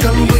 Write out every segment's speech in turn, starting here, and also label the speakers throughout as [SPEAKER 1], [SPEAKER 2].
[SPEAKER 1] come with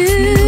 [SPEAKER 2] déçue,